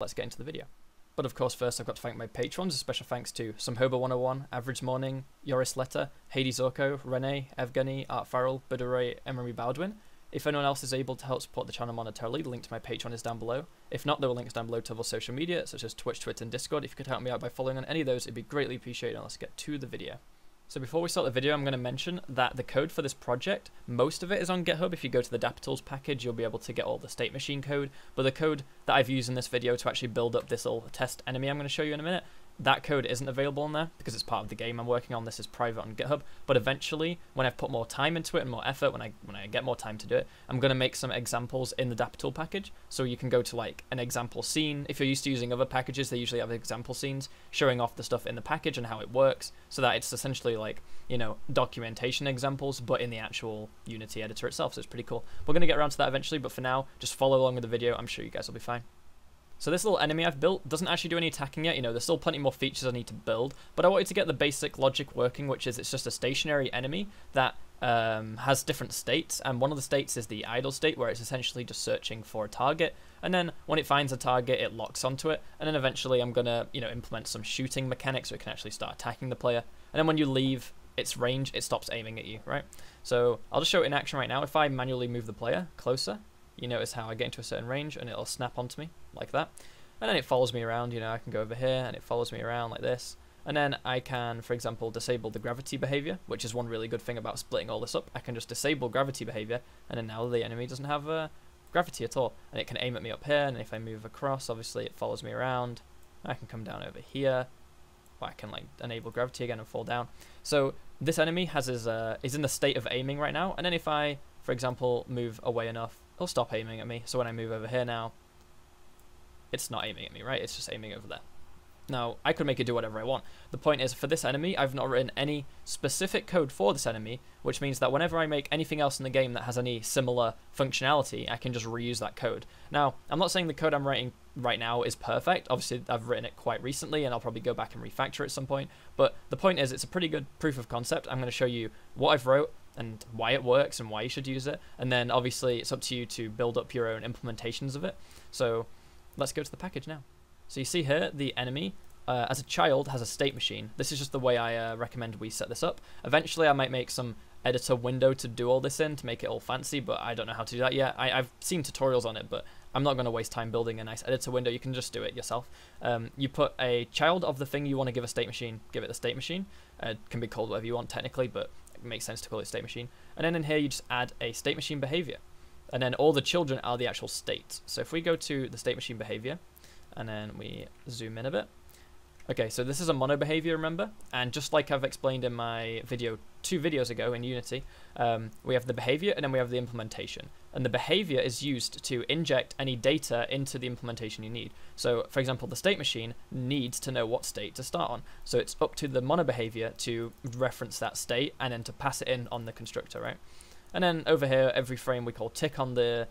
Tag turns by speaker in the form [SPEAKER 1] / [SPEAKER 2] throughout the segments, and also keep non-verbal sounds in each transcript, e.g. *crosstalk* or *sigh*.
[SPEAKER 1] let's get into the video. But of course, first I've got to thank my patrons. A special thanks to SomeHobo101, Average Morning, Yoris Letter, Hades Orko, Rene, Evgeny, Art Farrell, Buduray, Emery Baldwin. If anyone else is able to help support the channel monetarily, the link to my Patreon is down below. If not, there are links down below to other social media, such as Twitch, Twitter, and Discord. If you could help me out by following on any of those, it'd be greatly appreciated. And let's get to the video. So before we start the video, I'm going to mention that the code for this project, most of it is on GitHub. If you go to the DapperTools package, you'll be able to get all the state machine code. But the code that I've used in this video to actually build up this little test enemy I'm going to show you in a minute that code isn't available in there because it's part of the game I'm working on. This is private on GitHub, but eventually, when I've put more time into it and more effort, when I when I get more time to do it, I'm gonna make some examples in the DapperTool package. So you can go to like an example scene. If you're used to using other packages, they usually have example scenes showing off the stuff in the package and how it works, so that it's essentially like you know documentation examples, but in the actual Unity editor itself. So it's pretty cool. We're gonna get around to that eventually, but for now, just follow along with the video. I'm sure you guys will be fine. So this little enemy I've built doesn't actually do any attacking yet, you know, there's still plenty more features I need to build, but I wanted to get the basic logic working, which is it's just a stationary enemy that um, has different states, and one of the states is the idle state, where it's essentially just searching for a target, and then when it finds a target, it locks onto it, and then eventually I'm gonna, you know, implement some shooting mechanics so it can actually start attacking the player, and then when you leave its range, it stops aiming at you, right? So I'll just show it in action right now. If I manually move the player closer, you notice how I get into a certain range and it'll snap onto me like that. And then it follows me around, you know, I can go over here and it follows me around like this. And then I can, for example, disable the gravity behavior, which is one really good thing about splitting all this up. I can just disable gravity behavior, and then now the enemy doesn't have uh, gravity at all. And it can aim at me up here, and if I move across, obviously it follows me around. I can come down over here. I can like enable gravity again and fall down. So this enemy has his uh, is in the state of aiming right now, and then if I, for example, move away enough, he'll stop aiming at me. So when I move over here now, it's not aiming at me, right? It's just aiming over there. Now, I could make it do whatever I want. The point is, for this enemy, I've not written any specific code for this enemy, which means that whenever I make anything else in the game that has any similar functionality, I can just reuse that code. Now, I'm not saying the code I'm writing right now is perfect. Obviously, I've written it quite recently, and I'll probably go back and refactor it at some point. But the point is, it's a pretty good proof of concept. I'm going to show you what I've wrote and why it works and why you should use it. And then, obviously, it's up to you to build up your own implementations of it. So let's go to the package now. So you see here, the enemy, uh, as a child, has a state machine. This is just the way I uh, recommend we set this up. Eventually, I might make some editor window to do all this in to make it all fancy, but I don't know how to do that yet. I, have seen tutorials on it, but I'm not going to waste time building a nice editor window. You can just do it yourself. Um, you put a child of the thing you want to give a state machine, give it the state machine. Uh, it can be called whatever you want technically, but it makes sense to call it state machine. And then in here, you just add a state machine behavior and then all the children are the actual states. So if we go to the state machine behavior, and then we zoom in a bit. Okay, so this is a mono behavior, remember? And just like I've explained in my video two videos ago in Unity, um, we have the behavior and then we have the implementation. And the behavior is used to inject any data into the implementation you need. So, for example, the state machine needs to know what state to start on. So it's up to the mono behavior to reference that state and then to pass it in on the constructor, right? And then over here, every frame we call tick on the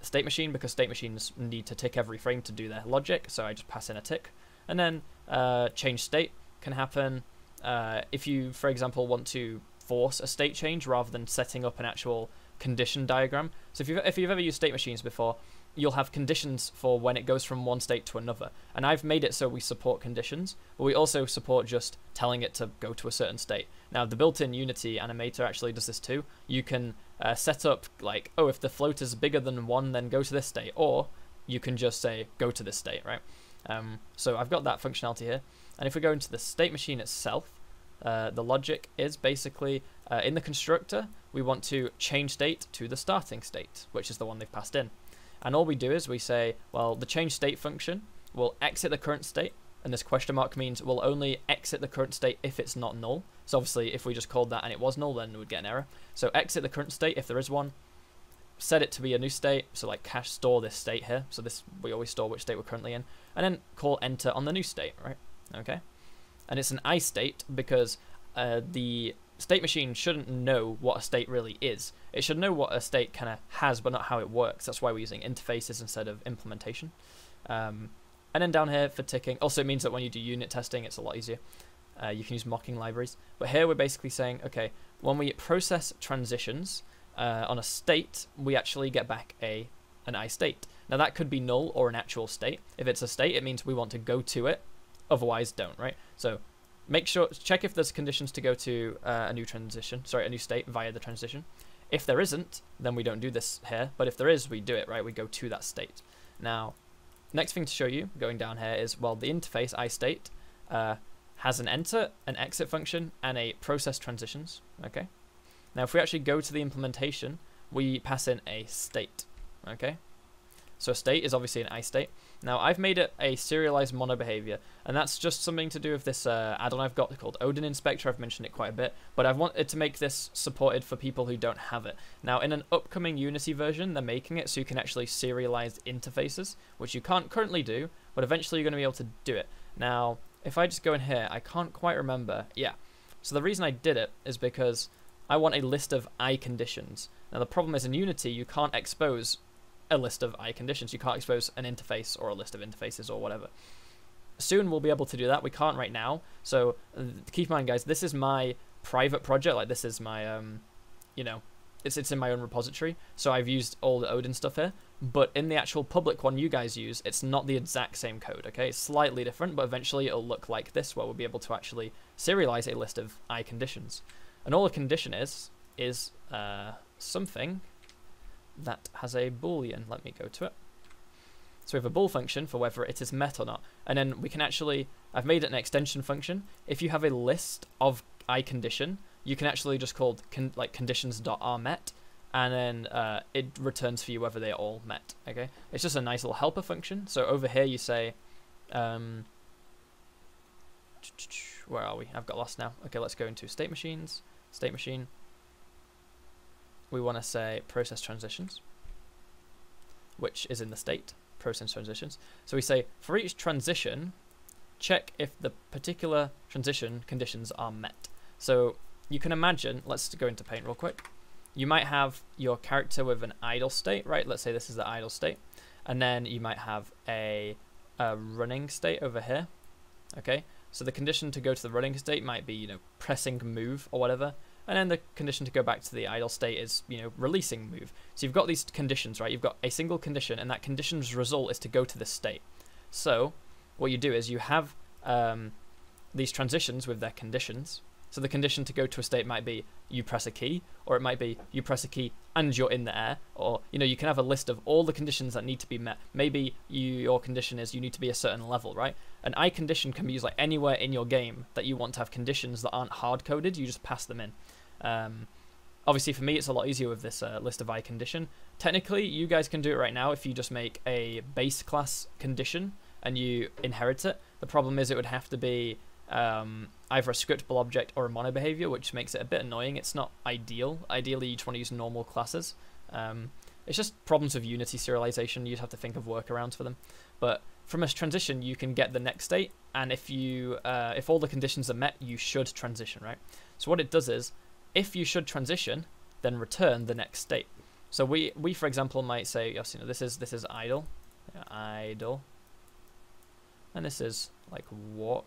[SPEAKER 1] state machine because state machines need to tick every frame to do their logic. So I just pass in a tick. And then uh, change state can happen uh, if you, for example, want to force a state change rather than setting up an actual condition diagram. So if you've, if you've ever used state machines before, you'll have conditions for when it goes from one state to another. And I've made it so we support conditions, but we also support just telling it to go to a certain state. Now, the built-in Unity animator actually does this too. You can uh, set up like, oh, if the float is bigger than one, then go to this state, or you can just say go to this state, right? Um, so I've got that functionality here. And if we go into the state machine itself, uh, the logic is basically uh, in the constructor, we want to change state to the starting state, which is the one they've passed in. And all we do is we say, well, the change state function will exit the current state, and this question mark means we'll only exit the current state if it's not null. So obviously, if we just called that and it was null, then we'd get an error. So exit the current state if there is one, set it to be a new state, so like cache store this state here, so this we always store which state we're currently in, and then call enter on the new state, right? Okay. And it's an I state because uh, the state machine shouldn't know what a state really is. It should know what a state kind of has, but not how it works. That's why we're using interfaces instead of implementation. Um, and then down here for ticking, also it means that when you do unit testing, it's a lot easier. Uh, you can use mocking libraries. But here we're basically saying, okay, when we process transitions uh, on a state, we actually get back a an I state. Now that could be null or an actual state. If it's a state, it means we want to go to it. Otherwise, don't, right? So make sure, check if there's conditions to go to uh, a new transition, sorry, a new state via the transition. If there isn't, then we don't do this here. But if there is, we do it, right? We go to that state. Now, next thing to show you, going down here, is, well, the interface iState uh, has an enter, an exit function, and a process transitions, okay? Now, if we actually go to the implementation, we pass in a state, okay? So a state is obviously an I state. Now I've made it a serialized mono behavior, and that's just something to do with this uh, add-on I've got called Odin Inspector. I've mentioned it quite a bit, but I've wanted to make this supported for people who don't have it. Now in an upcoming Unity version, they're making it so you can actually serialize interfaces, which you can't currently do, but eventually you're going to be able to do it. Now, if I just go in here, I can't quite remember. Yeah. So the reason I did it is because I want a list of I conditions. Now the problem is in Unity, you can't expose a list of I conditions. You can't expose an interface or a list of interfaces or whatever. Soon we'll be able to do that. We can't right now. So keep in mind, guys, this is my private project. Like this is my, um, you know, it's it's in my own repository. So I've used all the Odin stuff here. But in the actual public one you guys use, it's not the exact same code. Okay, it's slightly different, but eventually it'll look like this, where we'll be able to actually serialize a list of I conditions. And all a condition is is uh, something that has a boolean. Let me go to it. So we have a bool function for whether it is met or not. And then we can actually, I've made it an extension function. If you have a list of i condition, you can actually just call con like conditions.aremet and then uh, it returns for you whether they are all met. Okay, it's just a nice little helper function. So over here you say, um, where are we? I've got lost now. Okay, let's go into state machines, state machine, we want to say process transitions, which is in the state, process transitions. So we say for each transition, check if the particular transition conditions are met. So you can imagine, let's go into paint real quick. You might have your character with an idle state, right? Let's say this is the idle state. And then you might have a, a running state over here. Okay, so the condition to go to the running state might be, you know, pressing move or whatever. And then the condition to go back to the idle state is, you know, releasing move. So you've got these conditions, right? You've got a single condition, and that condition's result is to go to this state. So what you do is you have um, these transitions with their conditions. So the condition to go to a state might be you press a key, or it might be you press a key and you're in the air, or you know you can have a list of all the conditions that need to be met. Maybe you, your condition is you need to be a certain level, right? An I condition can be used like anywhere in your game that you want to have conditions that aren't hard coded. You just pass them in. Um, obviously, for me, it's a lot easier with this uh, list of I condition. Technically, you guys can do it right now if you just make a base class condition and you inherit it. The problem is it would have to be um, either a scriptable object or a mono behavior, which makes it a bit annoying. It's not ideal. Ideally, you just want to use normal classes. Um, it's just problems with Unity serialization. You'd have to think of workarounds for them. But from a transition, you can get the next state, and if you uh, if all the conditions are met, you should transition, right? So what it does is if you should transition, then return the next state. So we, we for example, might say, you know, this is this is idle, idle, and this is like walk,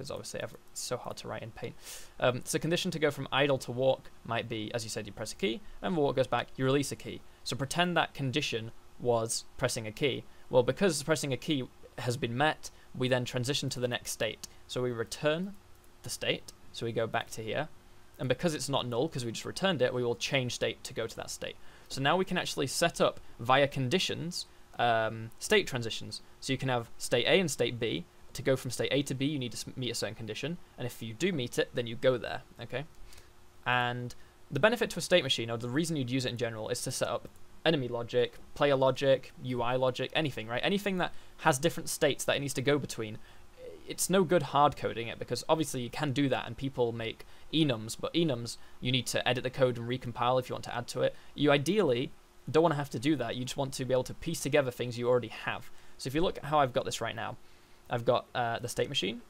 [SPEAKER 1] because obviously it's so hard to write in Paint. Um, so condition to go from idle to walk might be, as you said, you press a key, and walk goes back, you release a key. So pretend that condition was pressing a key. Well, because pressing a key has been met, we then transition to the next state. So we return the state, so we go back to here, and because it's not null, because we just returned it, we will change state to go to that state. So now we can actually set up via conditions um, state transitions. So you can have state A and state B. To go from state A to B, you need to meet a certain condition, and if you do meet it, then you go there. Okay, and the benefit to a state machine, or the reason you'd use it in general, is to set up enemy logic, player logic, UI logic, anything, right? Anything that has different states that it needs to go between it's no good hard coding it because obviously you can do that and people make enums, but enums you need to edit the code and recompile if you want to add to it. You ideally don't want to have to do that. You just want to be able to piece together things you already have. So if you look at how I've got this right now, I've got uh, the state machine.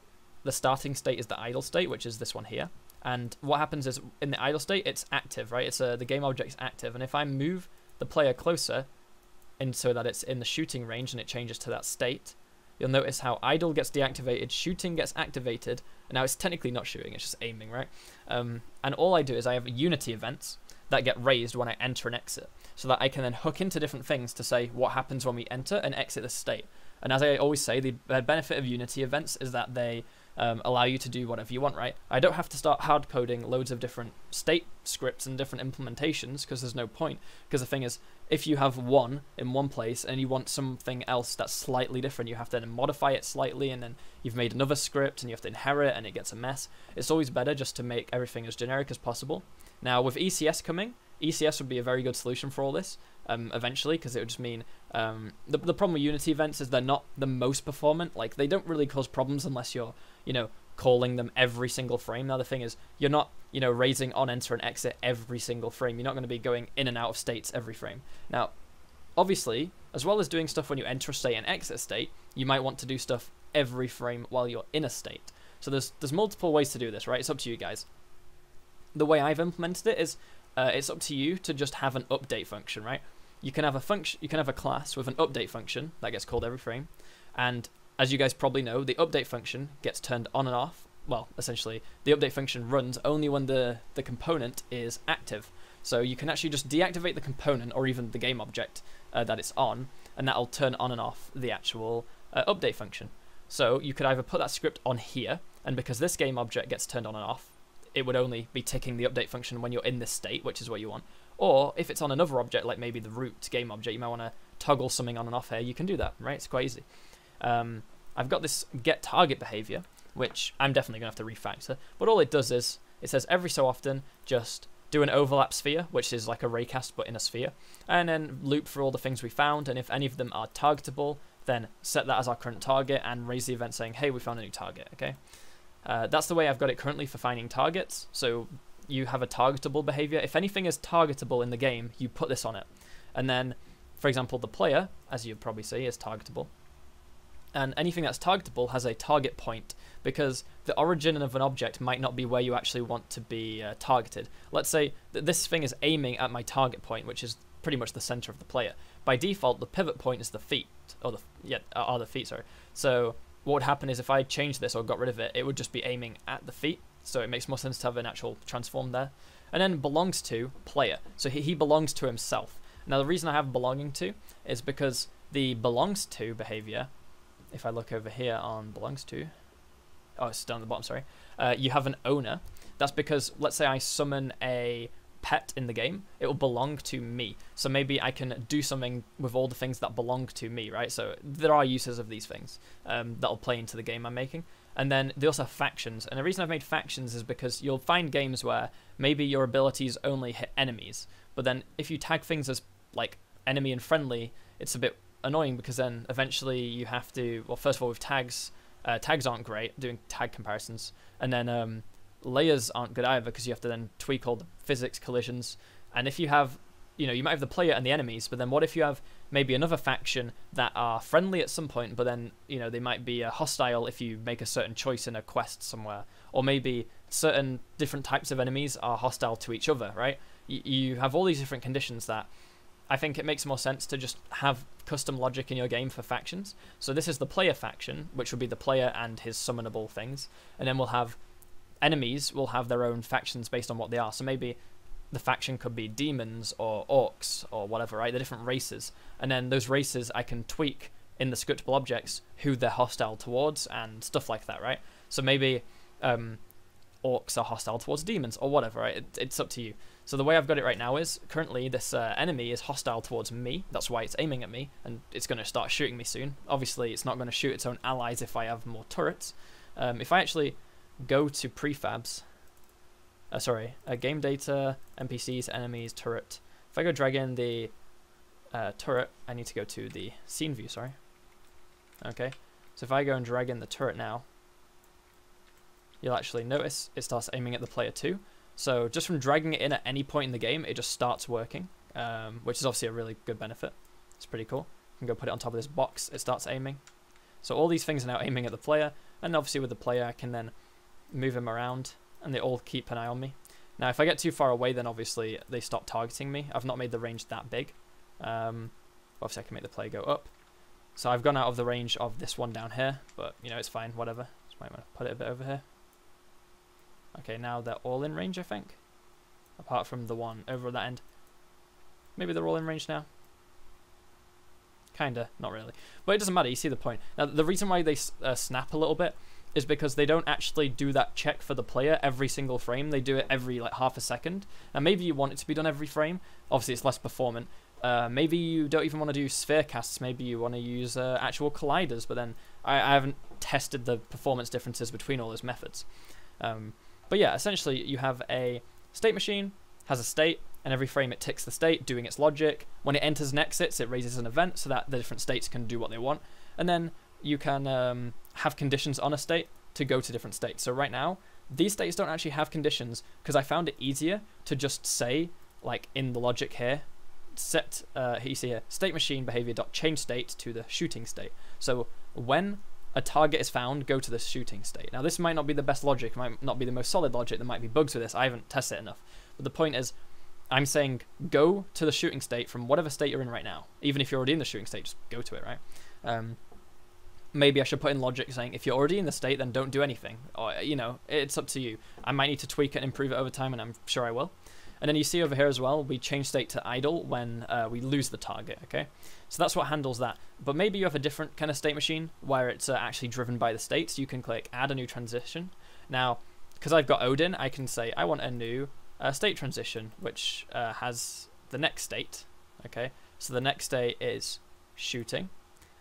[SPEAKER 1] The starting state is the idle state, which is this one here. And what happens is in the idle state, it's active, right? It's a, the game object's active. And if I move the player closer, and so that it's in the shooting range and it changes to that state, you'll notice how idle gets deactivated, shooting gets activated, and now it's technically not shooting, it's just aiming, right? Um, and all I do is I have Unity events that get raised when I enter and exit, so that I can then hook into different things to say what happens when we enter and exit the state. And as I always say, the benefit of Unity events is that they um, allow you to do whatever you want, right? I don't have to start hard coding loads of different state scripts and different implementations because there's no point. Because the thing is, if you have one in one place and you want something else that's slightly different, you have to then modify it slightly and then you've made another script and you have to inherit and it gets a mess. It's always better just to make everything as generic as possible. Now, with ECS coming, ECS would be a very good solution for all this um, eventually because it would just mean um, the, the problem with Unity events is they're not the most performant. Like, they don't really cause problems unless you're you know, calling them every single frame. Now the thing is, you're not, you know, raising on enter and exit every single frame. You're not going to be going in and out of states every frame. Now, obviously, as well as doing stuff when you enter a state and exit a state, you might want to do stuff every frame while you're in a state. So there's there's multiple ways to do this, right? It's up to you guys. The way I've implemented it is, uh, it's up to you to just have an update function, right? You can have a function, you can have a class with an update function that gets called every frame, and as you guys probably know, the update function gets turned on and off. Well, essentially, the update function runs only when the, the component is active. So you can actually just deactivate the component or even the game object uh, that it's on, and that'll turn on and off the actual uh, update function. So you could either put that script on here, and because this game object gets turned on and off, it would only be ticking the update function when you're in this state, which is what you want. Or if it's on another object, like maybe the root game object, you might want to toggle something on and off here, you can do that, right? It's quite easy. Um, I've got this get target behavior, which I'm definitely going to have to refactor. But all it does is, it says every so often, just do an overlap sphere, which is like a raycast but in a sphere, and then loop for all the things we found, and if any of them are targetable, then set that as our current target and raise the event saying, hey, we found a new target, okay? Uh, that's the way I've got it currently for finding targets, so you have a targetable behavior. If anything is targetable in the game, you put this on it. And then, for example, the player, as you probably see, is targetable and anything that's targetable has a target point because the origin of an object might not be where you actually want to be uh, targeted. Let's say that this thing is aiming at my target point, which is pretty much the center of the player. By default, the pivot point is the feet, or the yeah, are the feet. Sorry. So what would happen is if I changed this or got rid of it, it would just be aiming at the feet. So it makes more sense to have an actual transform there. And then belongs to player. So he, he belongs to himself. Now the reason I have belonging to is because the belongs to behavior if I look over here on belongs to, oh, it's down at the bottom, sorry, uh, you have an owner. That's because, let's say I summon a pet in the game, it will belong to me. So maybe I can do something with all the things that belong to me, right? So there are uses of these things um, that'll play into the game I'm making. And then they also have factions. And the reason I've made factions is because you'll find games where maybe your abilities only hit enemies, but then if you tag things as like enemy and friendly, it's a bit annoying because then eventually you have to. Well, first of all, with tags, uh, tags aren't great doing tag comparisons, and then um, layers aren't good either because you have to then tweak all the physics collisions. And if you have, you know, you might have the player and the enemies, but then what if you have maybe another faction that are friendly at some point, but then you know they might be uh, hostile if you make a certain choice in a quest somewhere, or maybe certain different types of enemies are hostile to each other, right? Y- you have all these different conditions that I think it makes more sense to just have custom logic in your game for factions. So this is the player faction, which would be the player and his summonable things, and then we'll have enemies will have their own factions based on what they are. So maybe the faction could be demons or orcs or whatever, right? The different races, and then those races I can tweak in the scriptable objects who they're hostile towards and stuff like that, right? So maybe um, orcs are hostile towards demons or whatever, right? It, it's up to you. So the way I've got it right now is currently this uh, enemy is hostile towards me. That's why it's aiming at me, and it's going to start shooting me soon. Obviously, it's not going to shoot its own allies if I have more turrets. Um, if I actually go to prefabs, uh, sorry, uh, game data, NPCs, enemies, turret. If I go drag in the uh, turret, I need to go to the scene view, sorry. Okay, so if I go and drag in the turret now, you'll actually notice it starts aiming at the player too. So just from dragging it in at any point in the game, it just starts working, um, which is obviously a really good benefit. It's pretty cool. You can go put it on top of this box, it starts aiming. So all these things are now *laughs* aiming at the player, and obviously with the player I can then move him around, and they all keep an eye on me. Now if I get too far away, then obviously they stop targeting me. I've not made the range that big. Um, obviously I can make the play go up. So I've gone out of the range of this one down here, but you know, it's fine, whatever. Just might want to put it a bit over here. Okay, now they're all in range, I think. apart from the one over at that end. Maybe they're all in range now. Kinda, not really. But it doesn't matter, you see the point. Now, the reason why they uh, snap a little bit is because they don't actually do that check for the player every single frame. They do it every like half a second. And maybe you want it to be done every frame. Obviously, it's less performant. Uh, maybe you don't even want to do sphere casts. Maybe you want to use uh, actual colliders. But then I, I, haven't tested the performance differences between all those methods. Um, but yeah, essentially you have a state machine has a state, and every frame it ticks the state, doing its logic. When it enters and exits, it raises an event so that the different states can do what they want. And then you can um, have conditions on a state to go to different states. So right now, these states don't actually have conditions because I found it easier to just say, like in the logic here, set, uh, you see here, state machine behavior dot change state to the shooting state. So when a target is found, go to the shooting state. Now this might not be the best logic, might not be the most solid logic, there might be bugs with this, I haven't tested it enough. But the point is, I'm saying go to the shooting state from whatever state you're in right now. Even if you're already in the shooting state, just go to it, right? Um, maybe I should put in logic saying if you're already in the state, then don't do anything. Or, you know, it's up to you. I might need to tweak it and improve it over time, and I'm sure I will. And then you see over here as well, we change state to idle when uh, we lose the target, okay? So that's what handles that. But maybe you have a different kind of state machine where it's uh, actually driven by the states. You can click add a new transition. Now, because I've got Odin, I can say I want a new uh, state transition, which uh, has the next state, okay? So the next state is shooting,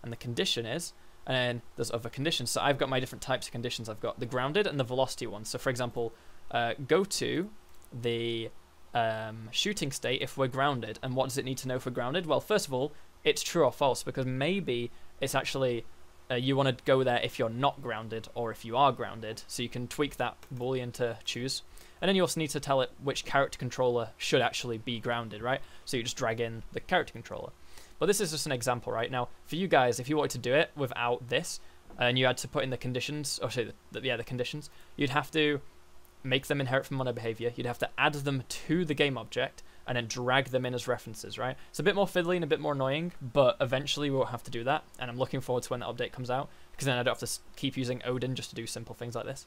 [SPEAKER 1] and the condition is and then there's other conditions. So I've got my different types of conditions. I've got the grounded and the velocity ones. So for example, uh, go to the um, shooting state if we're grounded. And what does it need to know for grounded? Well, first of all, it's true or false because maybe it's actually uh, you want to go there if you're not grounded or if you are grounded. So you can tweak that boolean to choose. And then you also need to tell it which character controller should actually be grounded, right? So you just drag in the character controller. But this is just an example, right? Now, for you guys, if you wanted to do it without this, and you had to put in the conditions, or sorry, the, yeah, the conditions, you'd have to make them inherit from mono behavior. You'd have to add them to the game object and then drag them in as references, right? It's a bit more fiddly and a bit more annoying, but eventually we won't have to do that. And I'm looking forward to when that update comes out because then I don't have to keep using Odin just to do simple things like this.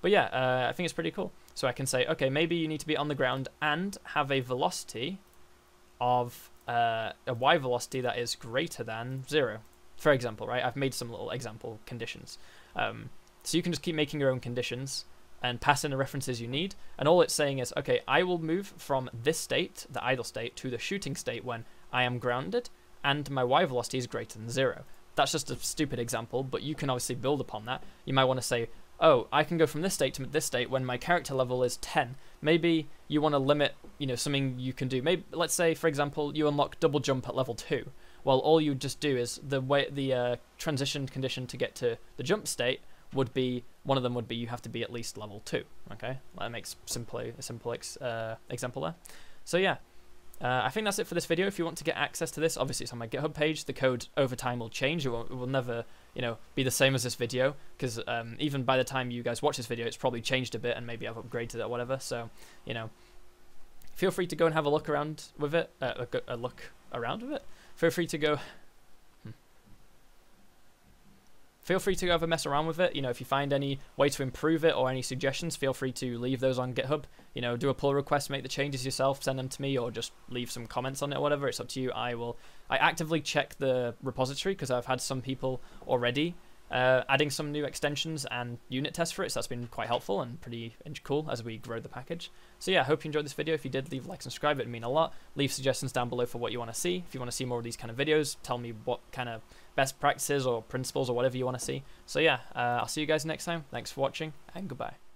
[SPEAKER 1] But yeah, uh, I think it's pretty cool. So I can say, okay, maybe you need to be on the ground and have a velocity of uh, a y velocity that is greater than zero. For example, right? I've made some little example conditions. Um, so you can just keep making your own conditions and pass in the references you need. And all it's saying is, okay, I will move from this state, the idle state, to the shooting state when I am grounded and my y velocity is greater than zero. That's just a stupid example, but you can obviously build upon that. You might want to say, oh, I can go from this state to this state when my character level is 10. Maybe you want to limit, you know, something you can do. Maybe let's say, for example, you unlock double jump at level two. Well, all you just do is the way the uh, transition condition to get to the jump state would be one of them would be you have to be at least level two. Okay, that makes simply a simple ex, uh, example there. So yeah, uh, I think that's it for this video. If you want to get access to this, obviously it's on my GitHub page. The code over time will change. It will, it will never, you know, be the same as this video because um, even by the time you guys watch this video, it's probably changed a bit and maybe I've upgraded it or whatever. So, you know, feel free to go and have a look around with it. Uh, a, a look around with it. Feel free to go feel free to go have mess around with it. You know, if you find any way to improve it or any suggestions, feel free to leave those on GitHub. You know, do a pull request, make the changes yourself, send them to me, or just leave some comments on it or whatever. It's up to you. I will. I actively check the repository because I've had some people already uh, adding some new extensions and unit tests for it. So that's been quite helpful and pretty cool as we grow the package. So yeah, I hope you enjoyed this video. If you did, leave a like, and subscribe. It would mean a lot. Leave suggestions down below for what you want to see. If you want to see more of these kind of videos, tell me what kind of best practices or principles or whatever you want to see. So yeah, uh, I'll see you guys next time. Thanks for watching and goodbye.